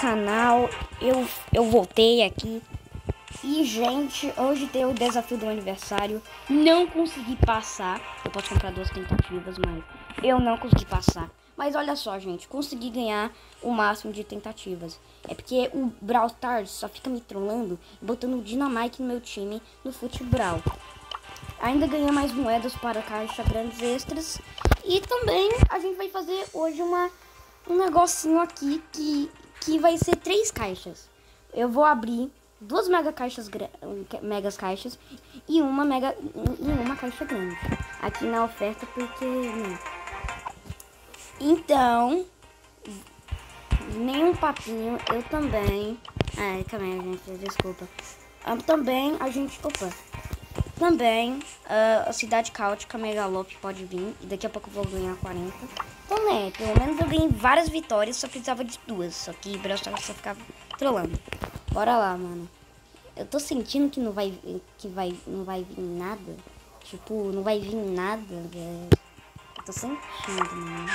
canal. Eu, eu voltei aqui. E, gente, hoje tem o desafio do aniversário. Não consegui passar. Eu posso comprar duas tentativas, mas eu não consegui passar. Mas olha só, gente, consegui ganhar o máximo de tentativas. É porque o Brawl Stars só fica me trollando e botando o Dynamite no meu time no futebol. Ainda ganhei mais moedas para caixa grandes extras. E também a gente vai fazer hoje uma, um negocinho aqui que, que vai ser três caixas. Eu vou abrir duas mega caixas megas caixas e uma mega e uma caixa grande aqui na oferta porque né? então nenhum papinho eu também calma aí gente desculpa um, também a gente opa também uh, a cidade caótica Megalop pode vir e daqui a pouco eu vou ganhar 40 então né pelo menos eu ganhei várias vitórias só precisava de duas só que Brawl Stars só ficava trolando Bora lá, mano. Eu tô sentindo que não vai, que vai, não vai vir nada. Tipo, não vai vir nada, velho. Eu tô sentindo, mano.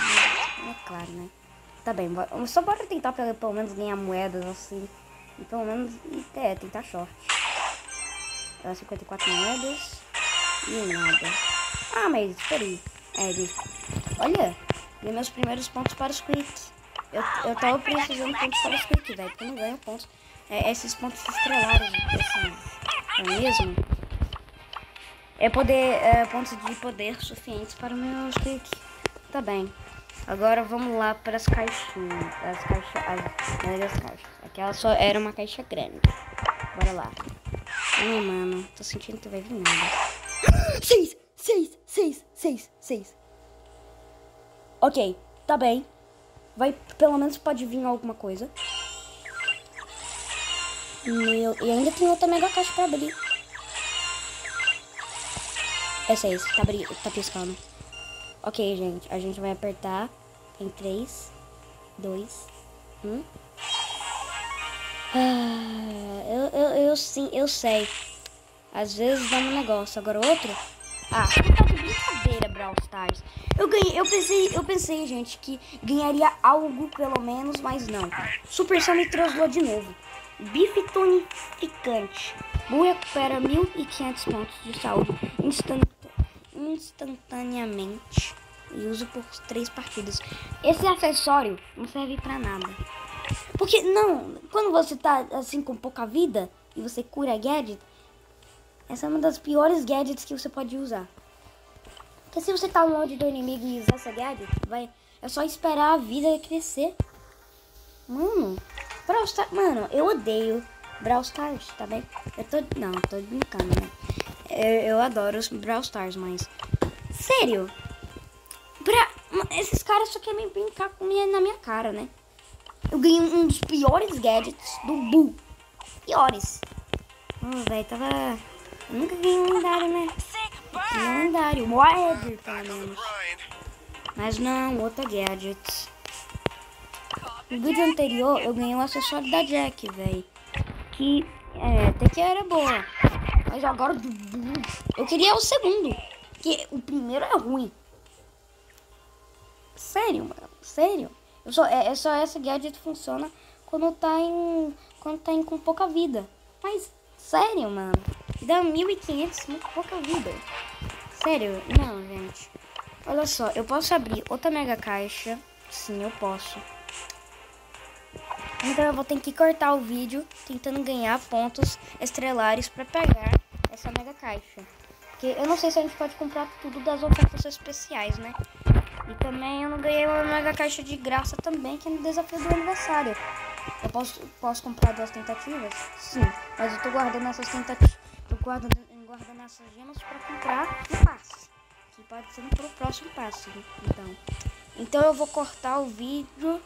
É claro, né? Tá bem, bora, só bora tentar pelo, pelo menos ganhar moedas, assim. E pelo menos, é, tentar short. 54 moedas. E nada. Ah, mas, peraí. É, olha, dei meus primeiros pontos para os Quick. Eu, eu tava precisando pontos para os Quick, velho, porque eu não ganho pontos é, esses pontos estrelados, assim, é mesmo? É poder, é, pontos de poder suficientes para o meu clique. Tá bem. Agora vamos lá para as caixinhas. As caixas. As médias caixas. Aquela só era uma caixa grande. Bora lá. Ai, mano. Tô sentindo que vai vir nada. Seis! Seis! Seis! Seis! Seis! Ok. Tá bem. Vai, pelo menos pode vir alguma coisa. Meu, e ainda tem outra mega caixa pra abrir. É esse, tá, tá piscando. Ok, gente, a gente vai apertar em 3, 2, 1. Ah, eu, eu, eu sim, eu sei. Às vezes dá um negócio. Agora outro. Ah, tá de brincadeira, Brawl Stars. Eu ganhei, eu pensei, eu pensei, gente, que ganharia algo pelo menos, mas não. Super Sam me troslou de novo. Bife tonificante. Bull recupera 1.500 pontos de saúde instant instantaneamente e uso por três partidas. Esse acessório não serve pra nada. Porque, não, quando você tá assim com pouca vida e você cura gadget, essa é uma das piores gadgets que você pode usar. Porque se você tá longe do inimigo e usar essa gadget, vai, é só esperar a vida crescer. Mano, Brawl Stars, mano, eu odeio Brawl Stars, tá bem? Eu tô, não, tô brincando, né? Eu, eu adoro os Brawl Stars, mas... Sério? Bra... Esses caras só querem brincar com minha, na minha cara, né? Eu ganhei um dos piores gadgets do Bull. Piores. Hum, velho, tava... Eu nunca ganhei um lendário, né? Um lendário, um Edgar, pelo menos. Mas não, outro gadget. No vídeo anterior eu ganhei um acessório da Jack, velho. Que é, até que era boa. Mas agora eu queria o segundo. Que o primeiro é ruim. Sério, mano. Sério. Só, é, é só essa gadget funciona quando tá em. Quando tá em com pouca vida. Mas, sério, mano. Dá 1500, muito pouca vida. Sério, não, gente. Olha só, eu posso abrir outra mega caixa. Sim, eu posso. Então eu vou ter que cortar o vídeo tentando ganhar pontos estrelares para pegar essa mega caixa. Porque eu não sei se a gente pode comprar tudo das ofertas especiais, né? E também eu não ganhei uma mega caixa de graça também, que é no desafio do aniversário. Eu posso, posso comprar duas tentativas? Sim, mas eu tô guardando essas tentativas. Tô guardando, guardando essas gemas para comprar no passe. Que pode ser no próximo passe. Então. Então eu vou cortar o vídeo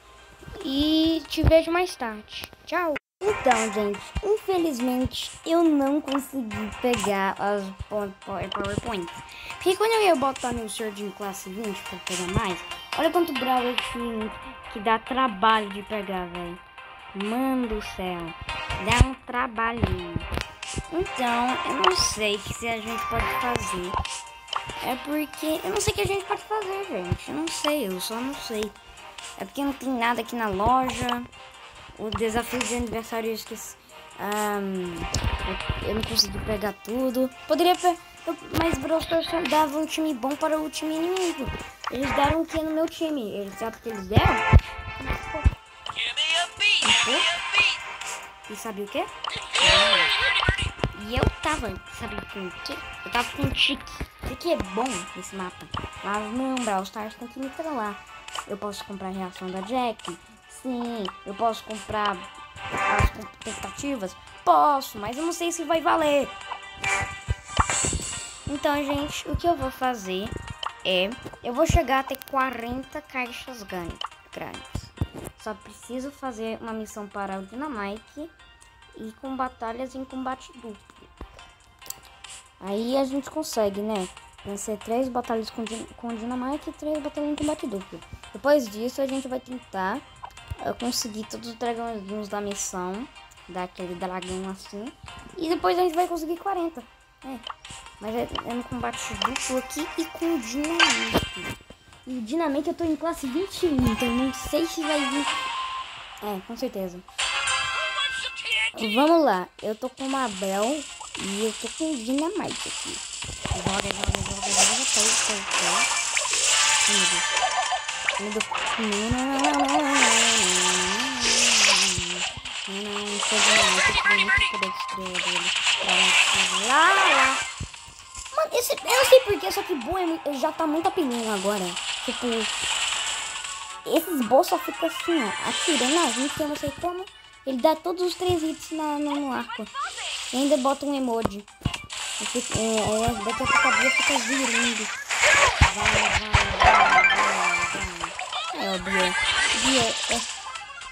e te vejo mais tarde. Tchau! Então, gente, infelizmente eu não consegui pegar as PowerPoints. Porque quando eu ia botar meu Sword em classe 20 pra pegar mais, olha quanto bravo tinha que dá trabalho de pegar, velho. Mano do céu, dá um trabalhinho. Então, eu não sei o que se a gente pode fazer. É porque eu não sei o que a gente pode fazer, gente. Eu não sei, eu só não sei. É porque não tem nada aqui na loja. O desafio de aniversário eu esqueci. Um, eu, eu, não consegui pegar tudo. Poderia pegar. Mas Brawl Stars dava um time bom para o time inimigo. Eles deram o que no meu time? Eles sabem o que eles deram? E sabe o que? E eu tava, sabe com o que? Eu tava com o Tique. Tique é bom nesse mapa. Mas não, Brawl Stars tem que me trollar. Eu posso comprar a reação da Jack. Sim, eu posso comprar as tentativas. Posso, mas eu não sei se vai valer. Então, gente, o que eu vou fazer é... Eu vou chegar até 40 caixas grandes. Só preciso fazer uma missão para o Dynamite e com batalhas em combate duplo. Aí a gente consegue, né? Vencer três batalhas com, com Dynamite e três batalhas em combate duplo. Depois disso, a gente vai tentar uh, conseguir todos os dragões da missão. Daquele dragão assim. E depois a gente vai conseguir 40. É. Mas é, é no combate duplo aqui e com dinamite. E dinamite eu tô em classe 21, então não sei se vai vir. É, com certeza. Vamos lá, eu tô com uma Bel e eu tô com dinamite aqui. Joga, joga, joga, joga. Muda. Não, não sei não. Eu queria Mano, esse, eu não sei porquê, só que boa é já tá muito apelão agora. Tipo, esses boss só ficam assim, ó, atirando a gente. Eu não sei como. Ele dá todos os três hits na, no, no arco. E ainda bota um emoji. Esse, é, é, daqui a pouco a boca fica girando. Vai, vai. É,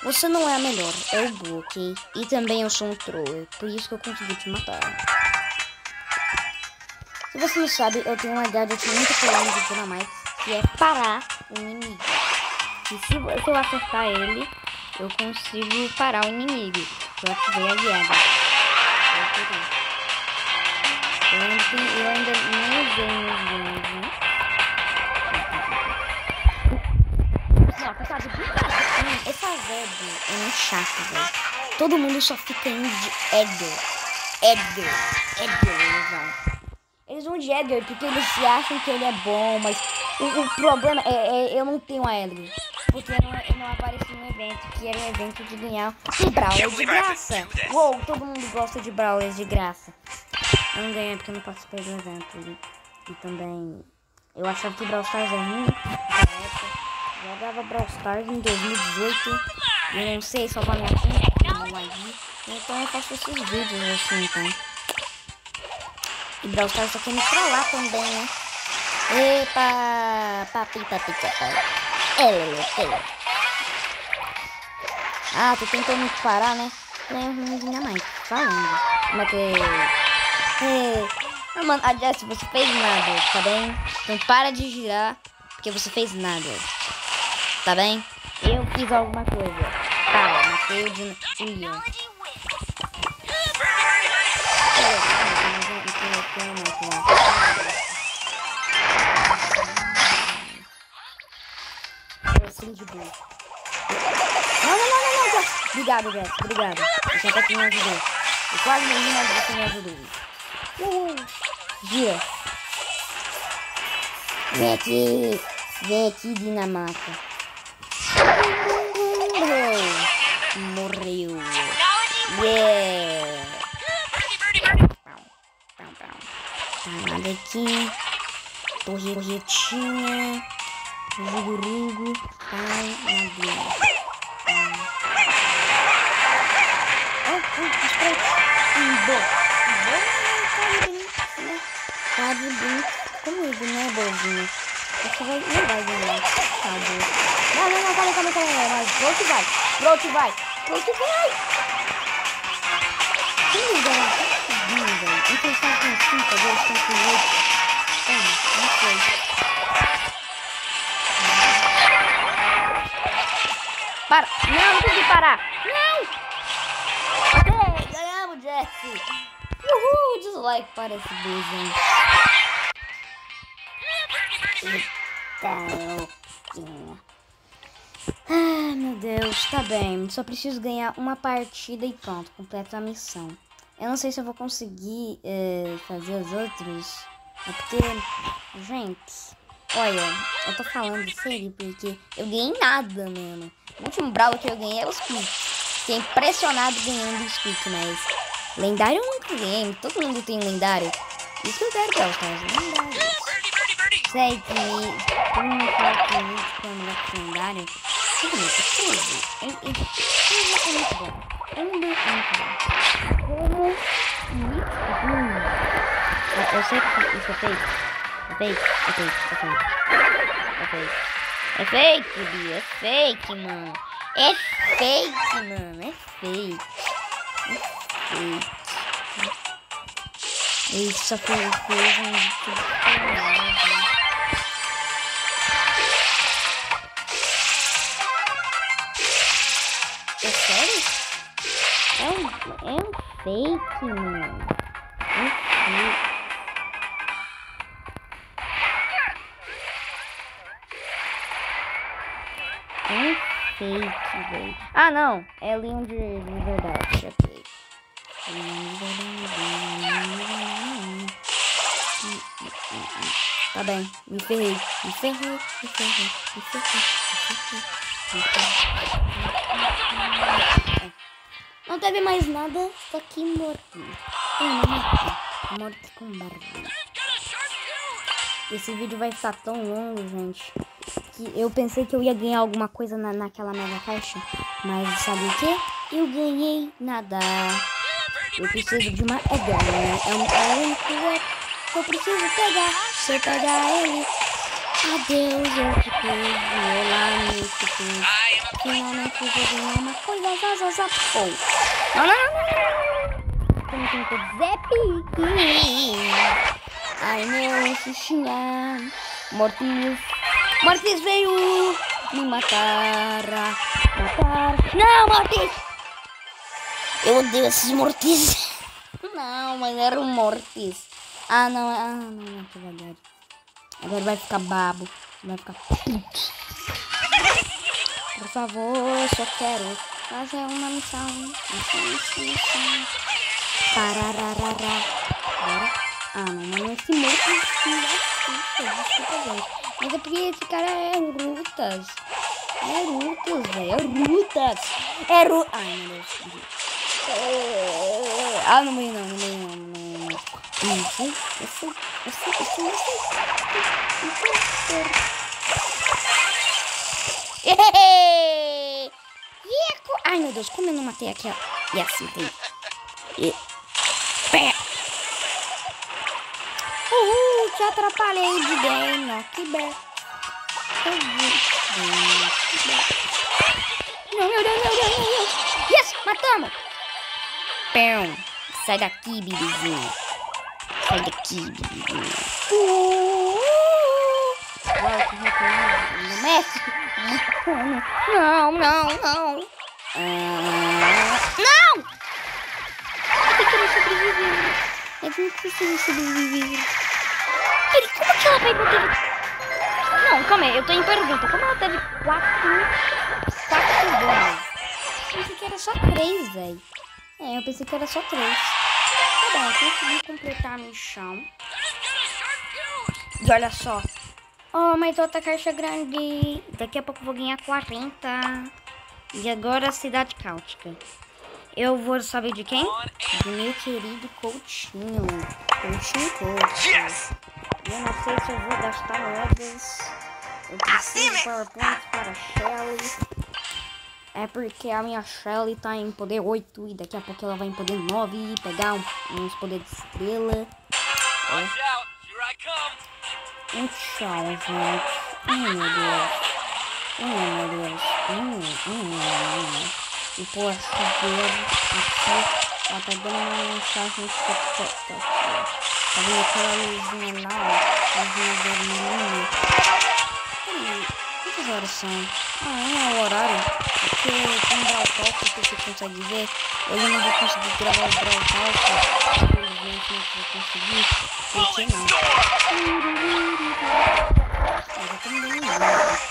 você não é a melhor. É o Boo, ok? E também eu sou um troll. Por isso que eu consegui te matar. Se você não sabe, eu tenho uma gadget muito polêmica de Dynamite, que é parar o inimigo. E se eu acertar ele, eu consigo parar o inimigo. Eu ativei a guiada. Eu eu ainda não usei meus bônus, né? Zeb é muito chato, velho. Todo mundo só fica indo de Edgar. Edgar. Edgar, eles vão. Eles vão de Edgar porque eles acham que ele é bom, mas o, o problema é, é, eu não tenho a Edgar. Porque eu não, eu não apareci no evento, que era um evento de ganhar um Brawler de graça. Uou, todo mundo gosta de Brawlers de graça. Eu não ganhei porque eu não participei do evento. E, e também, eu achava que Brawl Stars é ruim. Jogava Brawl Stars em 2018. E eu não sei salvar minha conta, não ID. Então eu faço esses vídeos assim, então. E Brawl Stars só quer me trollar também, né? Epa! Papi, papi, papi. Ah, tô tentando me parar, né? Nem ruimzinha mais. Falando. Como é que. É... Ah, mano, Jess, você fez nada, tá bem? Então para de girar, porque você fez nada. Tá bem? Eu fiz alguma coisa. Tá, matei o de William. assim de. Não, não, não, não, não. Obrigado, Jess. Obrigado. Você até que me ajudou. Eu quase morri, mas você me ajudou. Uhul. Gira. Vem aqui. Vem aqui, Dinamata. Morreu. Yeah. Tá aqui. Torre retinha. Jugurugo. Ai, meu Deus. Oh, oh, espera. Ibo. Ibo tá de brinco comigo, né, bozinho? Você vai, não vai ganhar. Tá bom. Não, não, não, calma, calma, calma. Mas pro que vai. Pro que vai. Pro que vai. Me ganha? Tá velho. Então estão com 5, agora estão com 8. Toma, não sei. Para! Não, não consegui parar! Não! Ok, ganhamos, Jesse! Uhul! Dislike para esse beijo. Eita, louquinha. Ah, meu Deus, tá bem. Só preciso ganhar uma partida e pronto, completa a missão. Eu não sei se eu vou conseguir é, fazer as outras. É porque, gente, olha, eu tô falando sério porque eu ganhei nada, mano. O último Brawl que eu ganhei é o Squeak. Fiquei impressionado ganhando o Squeak, mas lendário eu nunca ganhei. Todo mundo tem lendário. Isso que eu quero, Brawl Stars, lendário. Sei que todo mundo fala que o tipo, é melhor que lendário. Tudo tudo. É muito bom. É muito bom. Como eu sei que isso é fake. É fake, é fake, é fake. É fake. É fake, Bia. É fake, mano. É fake, mano. É fake. É fake. Isso só foi um É É um, um fake, mano. É fake. É fake, velho. Ah, não. É Leon de, de verdade. Ok. Tá bem. Me ferrei. Me ferrei. Me ferrei. Me ferrei. Me ferrei. Não teve mais nada. Só que morto. Eu não morto. Com barulho. Esse vídeo vai ficar tão longo, gente que eu pensei que eu ia ganhar alguma coisa na, naquela mega caixa. Mas sabe o que? Eu ganhei nada. Eu preciso de uma Edgar. Né? É um é que eu preciso pegar. Se eu pegar ele. Adeus, eu te perdi. Eu vou ganhar uma coisa. Zazaza. Oh. Não, não, não. Tem que Zé Ai, meu xuxinha. Mortinhos. Mortis veio me matar. Matar. Não, Mortis! Eu odeio esses Mortis. Não, mas era um Mortis. Ah, não. Ah, não, não, é verdade. Agora vai ficar babo. Vai ficar puto. Por favor, só quero fazer uma missão. Missão, missão, missão. Parararará. Agora. Ah, não, mas esse Mortis. Desculpa, gente. Mas é porque esse cara é Rutas. É Rutas, velho. É Rutas. É Rutas. Ai, meu Deus. Ah, não morri não, não morri não, não não. Isso, isso, isso, isso, isso. Ai, meu Deus, como eu não matei aqui, ó. Yes, matei. E... Pé. Uhul, te atrapalhei de bem, ó. Que bem. Não, não, não, não, não, não. Yes, matamos. Pão. Sai daqui, bebezinho. Sai daqui, bebezinho. Uh, Uau, que no México. Não, não, não. Ah, não! Eu tenho que sobreviver. Eu que sobreviver. Ele, como que ela pegou teve... Não, calma aí, eu tô em pergunta. Como ela teve quatro... Quatro bombas? Eu pensei que era só três, velho. É, eu pensei que era só três. Tá bom, eu consegui completar a missão. E olha só. Oh, mas outra caixa grande. Daqui a pouco eu vou ganhar 40. E agora a cidade cáutica. Eu vou saber de quem? Do meu querido Coutinho. Coutinho Coutinho. Yes! Eu não sei se eu vou gastar moedas. Eu preciso de PowerPoint para Shelly. É porque a minha Shelly tá em poder 8 e daqui a pouco ela vai em poder 9 e pegar um, uns poderes de estrela. É. Tchau, gente. Hum, meu Deus. Hum, meu Deus. Hum, hum, hum. E pô, chuveiro aqui. Ela tá dando uma mensagem aqui. Tá vendo aquela luzinha lá, ó? Luzinha vermelhinha. Quantas horas são? Ah, é o horário. Porque tem Brawl Talk que você consegue ver. Hoje eu não vou conseguir gravar o Brawl Talk. Infelizmente não vou conseguir. Porque não. Já tô me dando gente.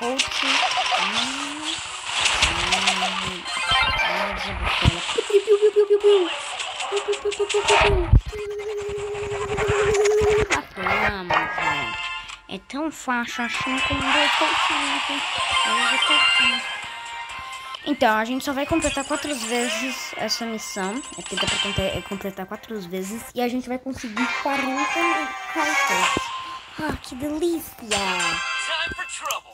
Hum. Hum. Ai, desabafela. Piu, piu, piu, piu, piu, piu. Piu, piu, piu, piu, piu, tão fácil assim como dois pontinhos. Dois pontinhos. Então, a gente só vai completar quatro vezes essa missão. É porque dá pra completar, é completar quatro vezes. E a gente vai conseguir 40 cartas. Ah, que delícia!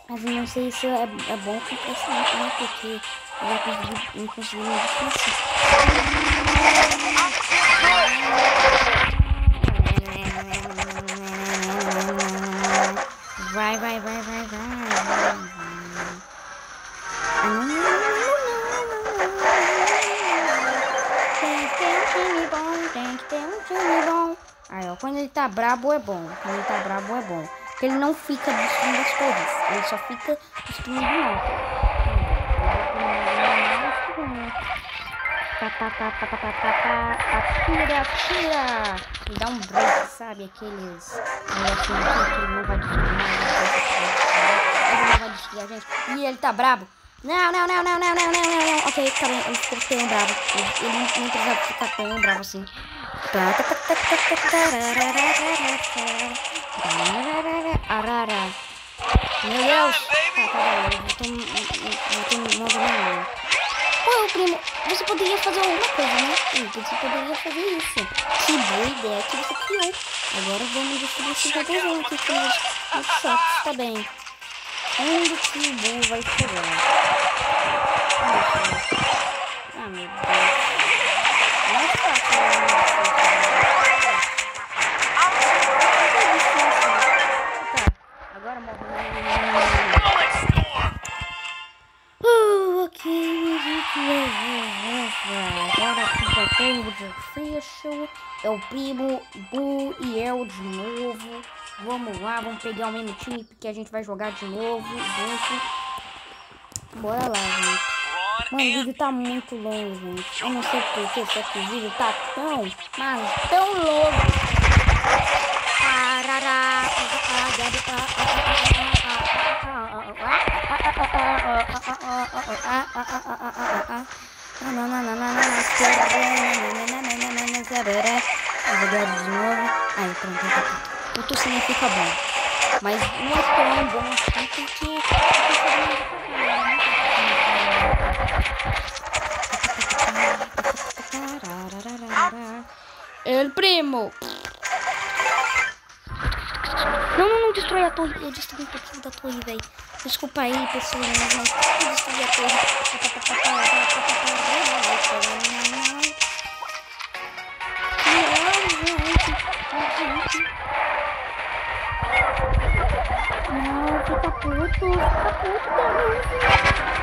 Mas eu não sei se é, é bom com crescimento, né? Porque eu vou conseguir, não conseguir me difícil. Vai, vai, vai, vai, vai. Tem que ter um time bom, tem que ter um time bom. Aí, ó, quando ele tá brabo é bom. Quando ele tá brabo é bom. Porque ele não fica destruindo as torres. Ele só fica destruindo nós. Tá, tá, tá, tá, tá, tá, tá, tá. Atira, atira. Me dá um break, sabe? Aqueles ele não vai destruir. Ele não vai destruir a gente. E ele tá brabo. Não, não, não, não, não, não, não, não. Ok, tá bem. Ele ficou tão bravo. Ele, não, não precisava ficar tão bravo assim. Arara. Meu Deus. Tá, tá bem. Eu tô, eu tô movendo. Pô, primo, você poderia fazer alguma coisa, né? Sim, você poderia fazer isso. Que boa ideia que você criou. Agora vamos destruir esse jogador aqui com os, shots, tá bem. Onde que o Bull vai chegar? Ah, meu Deus. Primo, Bu e eu de novo. Vamos lá, vamos pegar o mesmo time porque a gente vai jogar de novo junto. Bora lá, gente. Mano, o vídeo tá muito longo, gente. Eu não sei porquê, só que o vídeo tá tão, mas tão longo. Arará. de novo. Aí, pronto, pronto. O tocinho fica bom. Mas não é tão bom assim porque. El primo! Não, não, não destrói a torre. Eu destruí um pouquinho da torre, velho. Desculpa aí, pessoal. Mas eu destruí a torre. Não, fica puto, fica puto,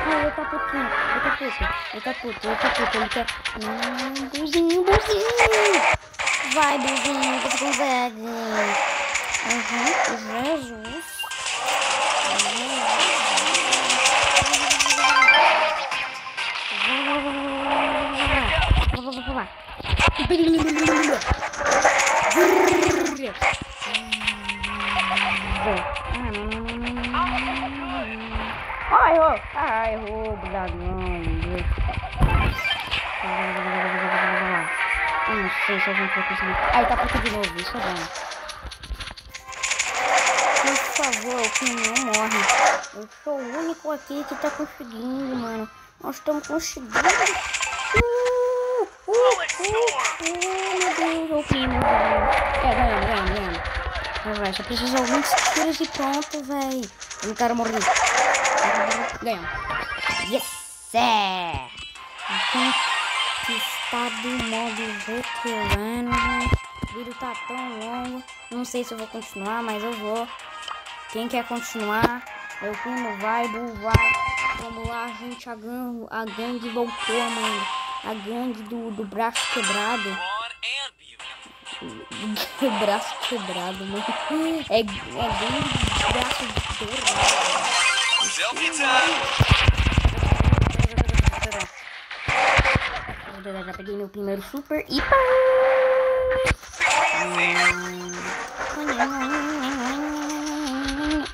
Ah, ele tá putinho, ele tá puto, ele tá puto, ele tá puto, ele quer... Hum, bonzinho, bonzinho! Vai, bonzinho, você consegue! Uhum, Jesus! Eu não sei se a gente vai conseguir. Ai, tá puto de novo, isso é bom. Por favor, o que não morre. Eu sou o único aqui que tá conseguindo, mano. Nós estamos conseguindo. Uh, uh, uh, uh, meu Deus, o primo, velho. É, ganhamos, ganhamos, ganhamos. Mas, velho, só precisa de alguns tiros e pronto, velho. Eu não quero morrer. Ganhamos. Yes! É. Conquistado modo veterano, velho. O vídeo tá tão longo. Não sei se eu vou continuar, mas eu vou. Quem quer continuar, meu primo vai, Bu vai. Vamos lá, gente. A gangue, a gangue voltou, mano. A gangue do, do braço quebrado. Braço quebrado, mano. É, é gangue do braço quebrado. Selfie time! Já peguei meu primeiro super e.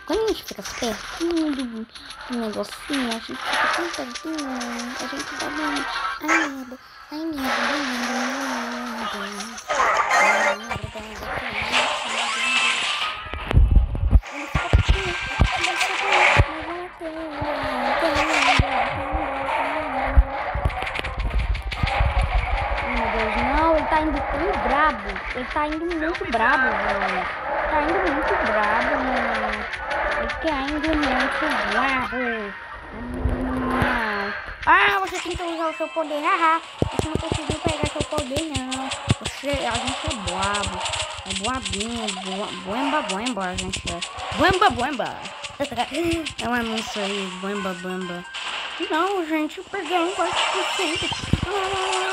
Quando a gente fica pertinho do, do negocinho, a gente fica tão pertinho, a gente tá vendo. Ai, merda. Ai, merda, merda, merda, merda. Ele Ele tá indo muito brabo, velho. Tá indo muito brabo, mano. Ele tá indo muito brabo. Não. Ah, você que usar o seu poder, haha. Você não conseguiu pegar seu poder, não. Você, a gente é boabo. É boabinho, boa, boemba, boemba, a gente é. Boemba, boemba. é um anúncio aí, boemba, boemba. Não, gente, eu peguei um 4%. Ah.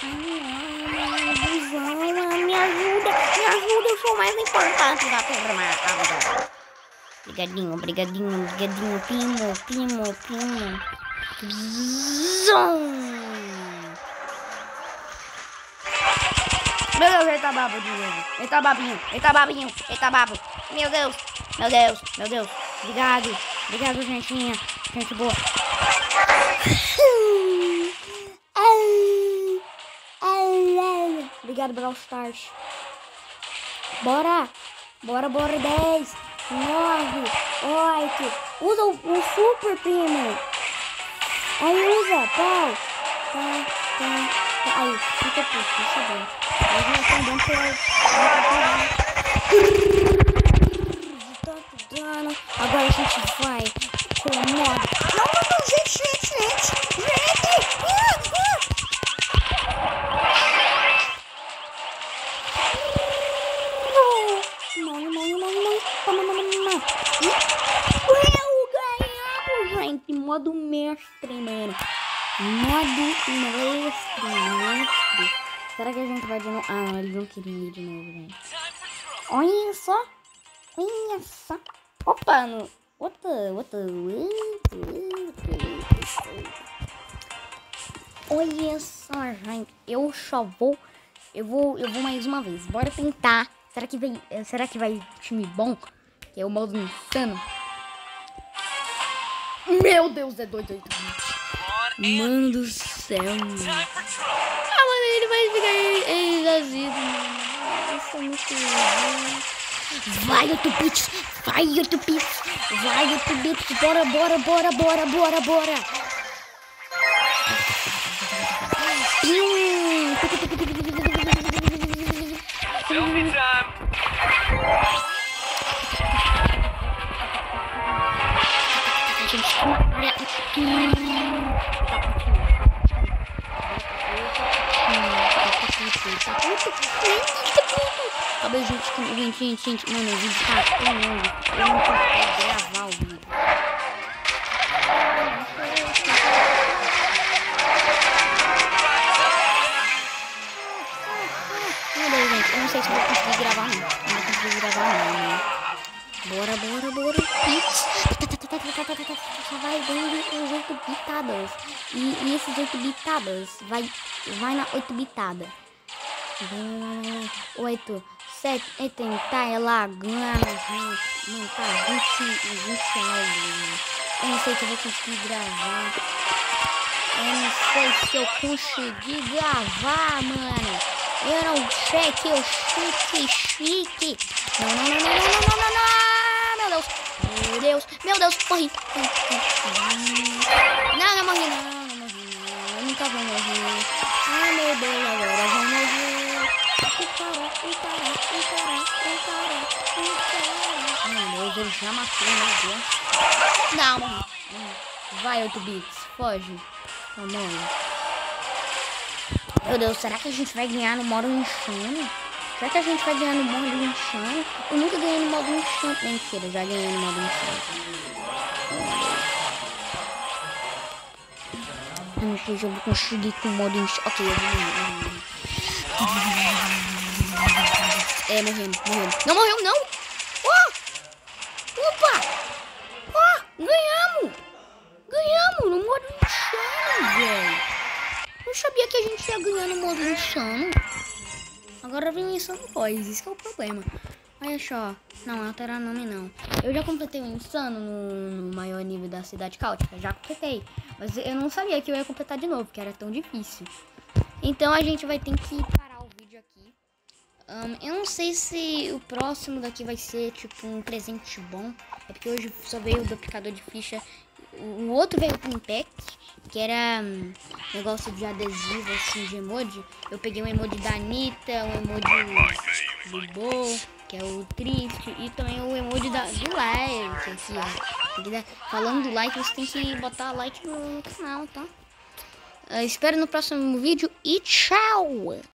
Busão, me ajuda. Me ajuda, eu sou mais importante da marcada. Obrigadinho, obrigadinho, obrigadinho. Primo, primo, primo. Zum. Meu Deus, ele tá babo de novo. Ele tá babinho, ele tá babinho, ele tá babo. Meu Deus, meu Deus, meu Deus. Obrigado, obrigado, gentinha. Gente boa. Obrigado, Brawl Stars. Bora! Bora, bora, 10, 9, 8. Usa o, o super, primo. Aí usa, pau. Tá, tá, tá. Aí, fica puto, deixa bem. Aí tá dando pra... Tanto dano. Agora a gente vai com o modo. Não, não, não, gente, gente, gente. Gente! Modo mestre, mano. Modo mestre, mestre. Será que a gente vai de novo? Ah, não, eles não queriam ir de novo, gente. Olha só. Olha só. Opa, no... Outra, outra, outra, outra. Olha só, gente. Eu só vou... Eu vou, eu vou mais uma vez. Bora tentar. Será que vai, eh, será que vai time bom? Que é o modo insano. Meu Deus, é 288. É mano do céu. Mano. Ah, mano, ele vai ficar exagido. Isso é muito. Vai, outro pitch. Vai, outro pitch. Vai, outro pitch. Bora, bora, bora, bora, bora, bora. Talvez gente, que- gente, gente, gente, mano, o vídeo tá tão longo. Bitadas vai, vai na oito bitada. Oito, sete, é lá, ganha, gente. Mano, tá 20, 20 algo. Eu não sei se eu vou conseguir gravar. Eu não sei se eu consegui gravar, mano. Eu não sei que eu chique, chique. Não, não, não, não, não, não, não, não, não. Meu Deus. Meu Deus. Meu Deus. Morri. Não, vou morrer. Ai, meu Deus. Agora cara, o cara, o cara, o cara. Ai, meu Deus. Ele já matou, meu Deus. Não. Vai, 8 bits. Foge. Não, morre. Meu Deus, será que a gente vai ganhar no modo insano? Será que a gente vai ganhar no modo insano? Eu nunca ganhei no modo insano. Mentira, já ganhei no modo insano. Não sei se eu vou conseguir com o modo. Ok, eu vou. É, morremos, morremos. Não morreu, não! Oh! Opa! Oh! Ganhamos! Ganhamos no modo insano, velho! Não sabia que a gente ia ganhar no modo insano. Agora vem insano boys, isso que é o problema. Olha só, não, alterar nome não. Eu já completei o insano no, no maior nível da cidade caótica, já completei. Mas eu não sabia que eu ia completar de novo, que era tão difícil. Então a gente vai ter que parar o vídeo aqui. Ahn, eu não sei se o próximo daqui vai ser tipo um presente bom. É porque hoje só veio o duplicador de ficha. O outro veio com pack, que era hum, negócio de adesivo assim de emoji. Eu peguei um emoji da Anitta, um emoji do Bo, que é o triste, e também o emoji da, do like aqui, ó. Que dar- Falando do like, você tem que botar like no, no canal, tá? Ah, espero no próximo vídeo e tchau!